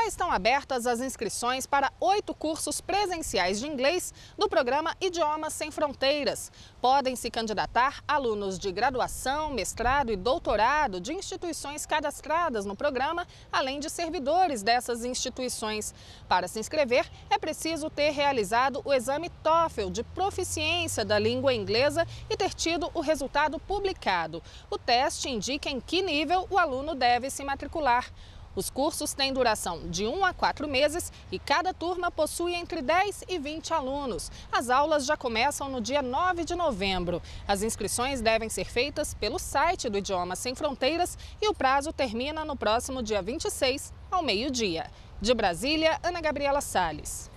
estão abertas as inscrições para oito cursos presenciais de inglês do programa Idiomas Sem Fronteiras. Podem se candidatar alunos de graduação, mestrado e doutorado de instituições cadastradas no programa, além de servidores dessas instituições. Para se inscrever, é preciso ter realizado o exame TOEFL de proficiência da língua inglesa e ter tido o resultado publicado. O teste indica em que nível o aluno deve se matricular. Os cursos têm duração de 1 a 4 meses e cada turma possui entre 10 e 20 alunos. As aulas já começam no dia 9 de novembro. As inscrições devem ser feitas pelo site do Idioma Sem Fronteiras e o prazo termina no próximo dia 26, ao meio-dia. De Brasília, Ana Gabriela Salles.